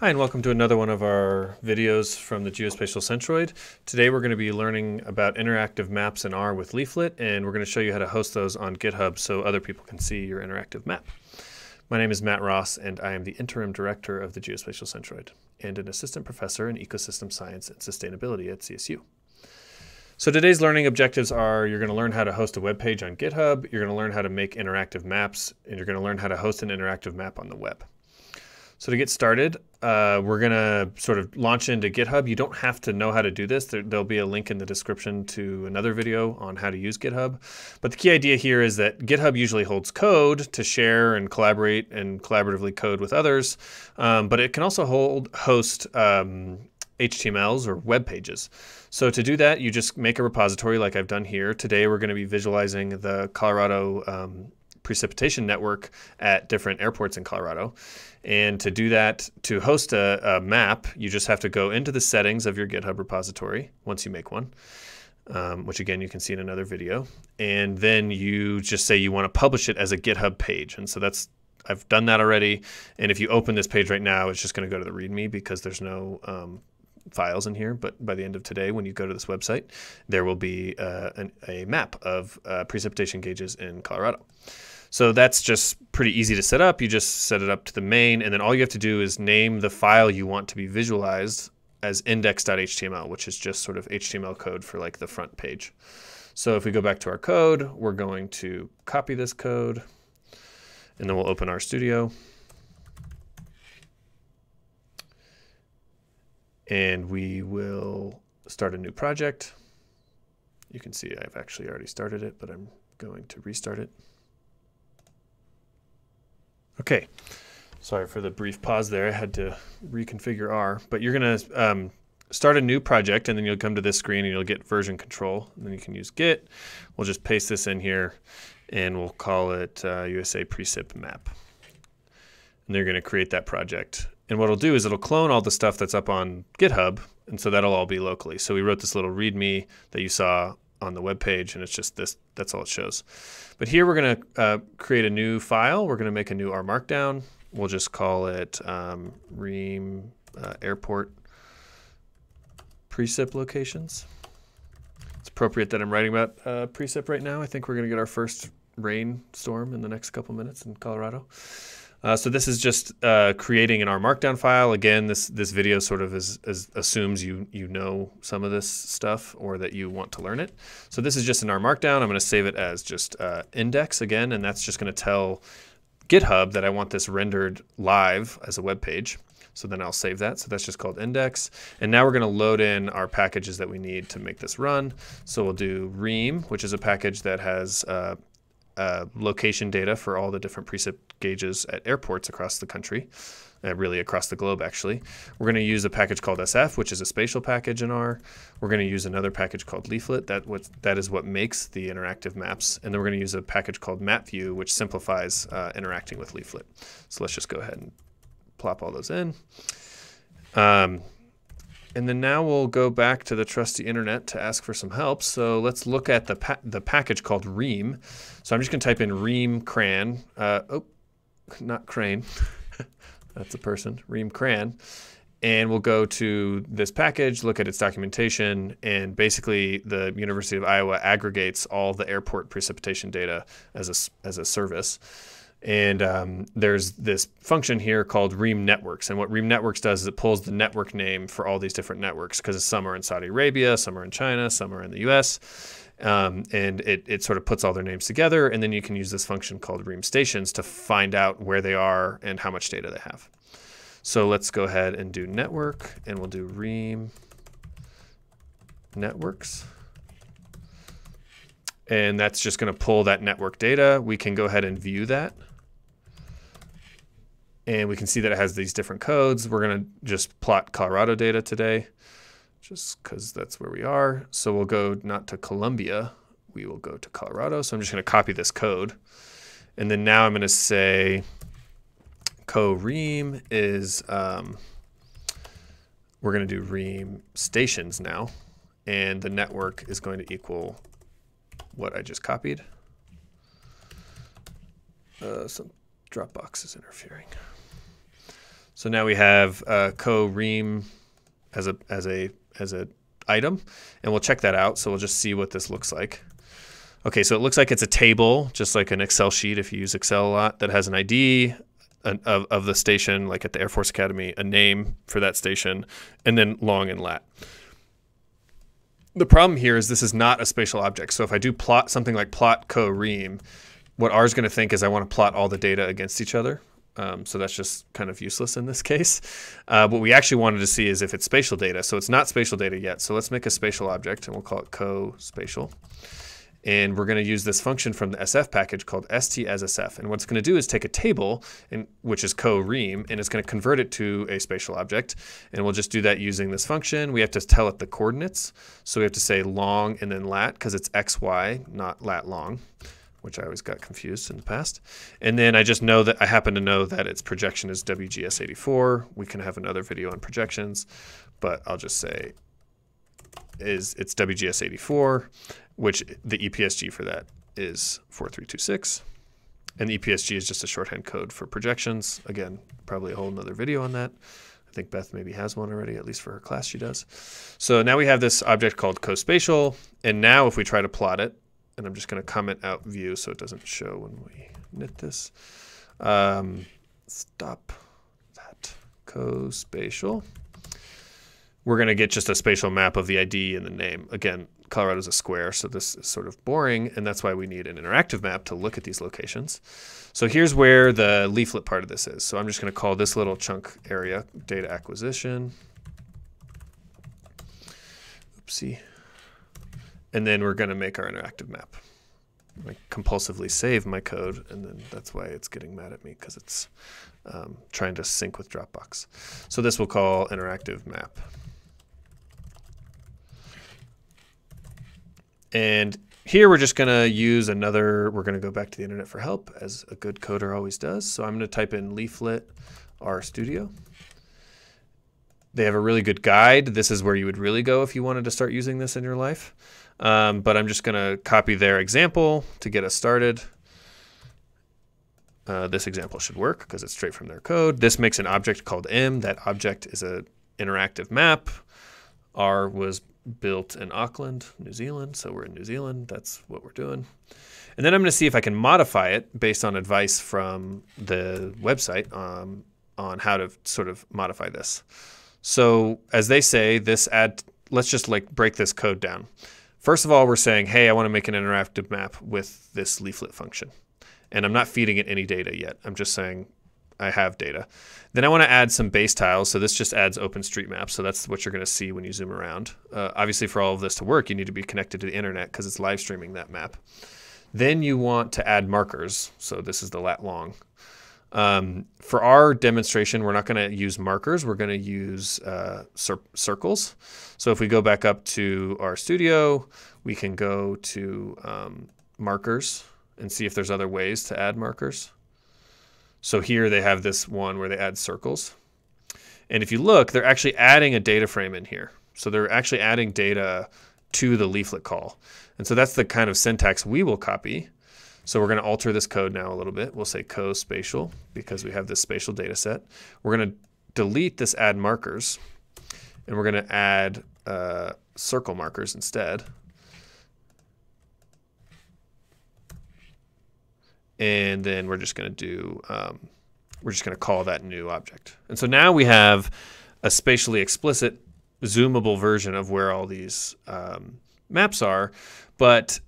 Hi, and welcome to another one of our videos from the Geospatial Centroid. Today we're going to be learning about interactive maps in R with Leaflet, and we're going to show you how to host those on GitHub so other people can see your interactive map. My name is Matt Ross, and I am the Interim Director of the Geospatial Centroid and an Assistant Professor in Ecosystem Science and Sustainability at CSU. So today's learning objectives are you're going to learn how to host a web page on GitHub, you're going to learn how to make interactive maps, and you're going to learn how to host an interactive map on the web. So to get started, uh, we're going to sort of launch into GitHub. You don't have to know how to do this. There, will be a link in the description to another video on how to use GitHub. But the key idea here is that GitHub usually holds code to share and collaborate and collaboratively code with others. Um, but it can also hold host um, HTMLs or web pages. So to do that, you just make a repository like I've done here. Today we're going to be visualizing the Colorado um, precipitation network at different airports in Colorado. And to do that, to host a, a, map, you just have to go into the settings of your GitHub repository once you make one, um, which again, you can see in another video. And then you just say you want to publish it as a GitHub page. And so that's, I've done that already. And if you open this page right now, it's just going to go to the README because there's no um, files in here, but by the end of today, when you go to this website, there will be uh, an, a map of uh, precipitation gauges in Colorado. So that's just pretty easy to set up. You just set it up to the main, and then all you have to do is name the file you want to be visualized as index.html, which is just sort of HTML code for like the front page. So if we go back to our code, we're going to copy this code, and then we'll open RStudio. And we will start a new project. You can see I've actually already started it, but I'm going to restart it. Okay, sorry for the brief pause there. I had to reconfigure R, but you're gonna um, start a new project and then you'll come to this screen and you'll get version control. And then you can use git. We'll just paste this in here and we'll call it uh, USA Precip map. And they're gonna create that project. And what it'll do is it'll clone all the stuff that's up on GitHub, and so that'll all be locally. So we wrote this little README that you saw on the web page, and it's just this. That's all it shows. But here we're going to uh, create a new file. We're going to make a new R Markdown. We'll just call it um, Riem uh, Airport Precip locations. It's appropriate that I'm writing about uh, precip right now. I think we're going to get our first rainstorm in the next couple minutes in Colorado. Uh, so this is just uh, creating an R Markdown file. Again, this this video sort of is, is, assumes you you know some of this stuff or that you want to learn it. So this is just in R Markdown. I'm going to save it as just uh, index again, and that's just going to tell GitHub that I want this rendered live as a web page. So then I'll save that. So that's just called index. And now we're going to load in our packages that we need to make this run. So we'll do riem, which is a package that has uh, location data for all the different precip gauges at airports across the country, uh, really across the globe actually. We're going to use a package called SF, which is a spatial package in R. We're going to use another package called Leaflet. That what that is what makes the interactive maps, and then we're going to use a package called MapView, which simplifies uh, interacting with Leaflet. So let's just go ahead and plop all those in. Um, and then now we'll go back to the trusty internet to ask for some help. So let's look at the pa the package called Riem. So I'm just going to type in Riem CRAN. Uh, oh, not Crane. That's a person. Riem CRAN. And we'll go to this package, look at its documentation, and basically the University of Iowa aggregates all the airport precipitation data as a, as a service. And um, there's this function here called Riem Networks. And what Riem Networks does is it pulls the network name for all these different networks because some are in Saudi Arabia, some are in China, some are in the US. Um, and it, it sort of puts all their names together. And then you can use this function called Riem Stations to find out where they are and how much data they have. So let's go ahead and do network and we'll do Riem Networks and that's just going to pull that network data. We can go ahead and view that and we can see that it has these different codes. We're going to just plot Colorado data today just because that's where we are. So we'll go not to Columbia, we will go to Colorado. So I'm just going to copy this code. And then now I'm going to say co-riem is, um, we're going to do riem stations now. And the network is going to equal what I just copied. Uh, some Dropbox is interfering. So now we have uh, co-riem as a as a as a item, and we'll check that out. So we'll just see what this looks like. Okay, so it looks like it's a table, just like an Excel sheet if you use Excel a lot, that has an ID an, of, of the station, like at the Air Force Academy, a name for that station, and then long and lat. The problem here is this is not a spatial object. So if I do plot something like plot co riem, what R is going to think is I want to plot all the data against each other. Um, so that's just kind of useless in this case. Uh, what we actually wanted to see is if it's spatial data. So it's not spatial data yet. So let's make a spatial object and we'll call it co-spatial. And we're going to use this function from the SF package called st as sf. And what it's going to do is take a table, in, which is co-riem, and it's going to convert it to a spatial object. And we'll just do that using this function. We have to tell it the coordinates. So we have to say long and then lat because it's xy, not lat long which I always got confused in the past. And then I just know that I happen to know that its projection is WGS84. We can have another video on projections, but I'll just say is it's WGS84, which the EPSG for that is 4326. And the EPSG is just a shorthand code for projections. Again, probably a whole nother video on that. I think Beth maybe has one already, at least for her class she does. So now we have this object called cospatial. And now if we try to plot it, and I'm just going to comment out view so it doesn't show when we knit this. Um, stop that co-spatial. We're going to get just a spatial map of the ID and the name. Again, Colorado's a square, so this is sort of boring, and that's why we need an interactive map to look at these locations. So here's where the leaflet part of this is. So I'm just going to call this little chunk area data acquisition. Oopsie and then we're going to make our interactive map. I compulsively save my code, and then that's why it's getting mad at me because it's um, trying to sync with Dropbox. So this we'll call interactive map. And here we're just going to use another, we're going to go back to the internet for help as a good coder always does. So I'm going to type in leaflet RStudio. They have a really good guide. This is where you would really go if you wanted to start using this in your life. Um, but I'm just going to copy their example to get us started. Uh, this example should work because it's straight from their code. This makes an object called M. That object is an interactive map. R was built in Auckland, New Zealand, so we're in New Zealand. That's what we're doing. And then I'm going to see if I can modify it based on advice from the website um, on how to sort of modify this. So as they say, this add, let's just like break this code down. First of all, we're saying, hey, I want to make an interactive map with this leaflet function. And I'm not feeding it any data yet. I'm just saying I have data. Then I want to add some base tiles. So this just adds OpenStreetMap. So that's what you're going to see when you zoom around. Uh, obviously, for all of this to work, you need to be connected to the internet because it's live streaming that map. Then you want to add markers. So this is the lat long. Um, for our demonstration, we're not going to use markers. We're going to use uh, cir circles. So if we go back up to RStudio, we can go to um, markers and see if there's other ways to add markers. So here they have this one where they add circles. And if you look, they're actually adding a data frame in here. So they're actually adding data to the leaflet call. And so that's the kind of syntax we will copy. So we're going to alter this code now a little bit. We'll say co-spatial because we have this spatial data set. We're going to delete this add markers and we're going to add uh, circle markers instead. And then we're just going to do, um, we're just going to call that new object. And so now we have a spatially explicit zoomable version of where all these um, maps are, but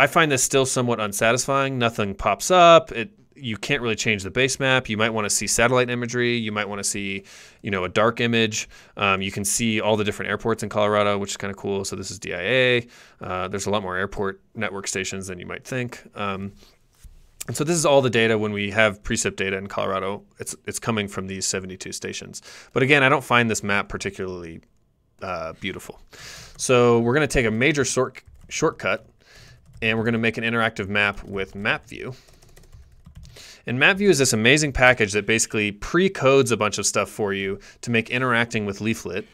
I find this still somewhat unsatisfying. Nothing pops up. It you can't really change the base map. You might want to see satellite imagery. You might want to see, you know, a dark image. Um, you can see all the different airports in Colorado, which is kind of cool. So this is DIA. Uh, there's a lot more airport network stations than you might think. Um, and so this is all the data when we have precip data in Colorado. It's it's coming from these 72 stations. But again, I don't find this map particularly uh, beautiful. So we're going to take a major short, shortcut and we're going to make an interactive map with MapView. And MapView is this amazing package that basically pre-codes a bunch of stuff for you to make interacting with Leaflet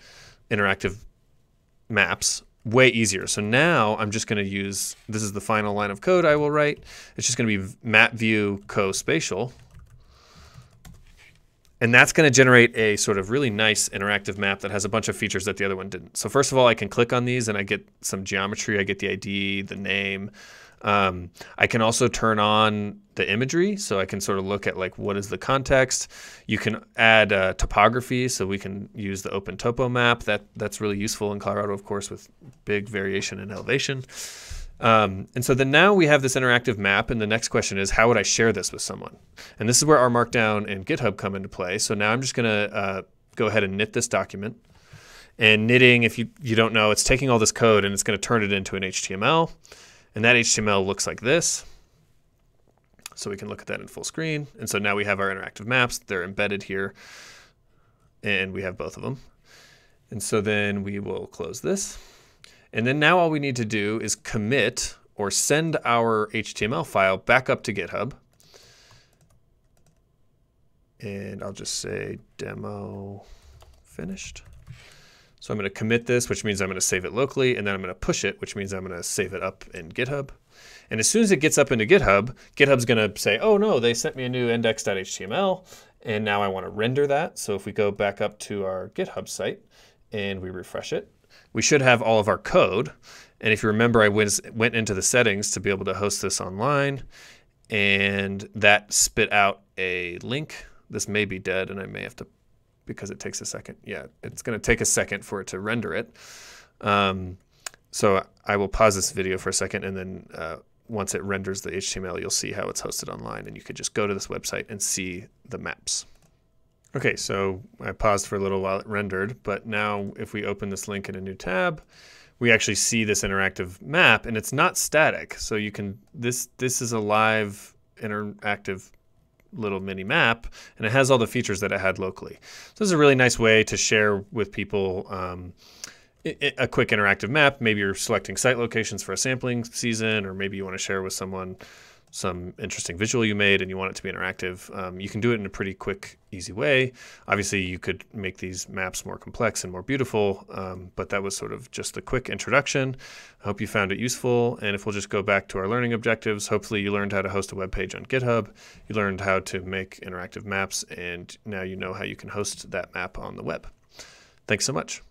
interactive maps way easier. So now I'm just going to use, this is the final line of code I will write. It's just going to be MapView co-spatial. And that's going to generate a sort of really nice interactive map that has a bunch of features that the other one didn't. So first of all, I can click on these and I get some geometry. I get the ID, the name. Um, I can also turn on the imagery, so I can sort of look at like what is the context. You can add uh, topography, so we can use the OpenTopoMap. That that's really useful in Colorado, of course, with big variation in elevation. Um, and so then now we have this interactive map, and the next question is, how would I share this with someone? And this is where R Markdown and GitHub come into play. So now I'm just going to uh, go ahead and knit this document. And knitting, if you, you don't know, it's taking all this code and it's going to turn it into an HTML. And that HTML looks like this. So we can look at that in full screen. And so now we have our interactive maps. They're embedded here. And we have both of them. And so then we will close this. And then now all we need to do is commit or send our HTML file back up to GitHub. And I'll just say demo finished. So I'm going to commit this, which means I'm going to save it locally, and then I'm going to push it, which means I'm going to save it up in GitHub. And as soon as it gets up into GitHub, GitHub's going to say, oh no, they sent me a new index.html, and now I want to render that. So if we go back up to our GitHub site and we refresh it, we should have all of our code. And if you remember, I went, went into the settings to be able to host this online, and that spit out a link. This may be dead, and I may have to, because it takes a second. Yeah, it's going to take a second for it to render it. Um, so I will pause this video for a second, and then uh, once it renders the HTML, you'll see how it's hosted online, and you could just go to this website and see the maps. Okay, so I paused for a little while it rendered, but now if we open this link in a new tab, we actually see this interactive map and it's not static. So you can, this, this is a live interactive little mini map and it has all the features that it had locally. So this is a really nice way to share with people um, a quick interactive map. Maybe you're selecting site locations for a sampling season, or maybe you want to share with someone some interesting visual you made and you want it to be interactive, um, you can do it in a pretty quick, easy way. Obviously, you could make these maps more complex and more beautiful, um, but that was sort of just a quick introduction. I hope you found it useful. And if we'll just go back to our learning objectives, hopefully you learned how to host a web page on GitHub, you learned how to make interactive maps, and now you know how you can host that map on the web. Thanks so much.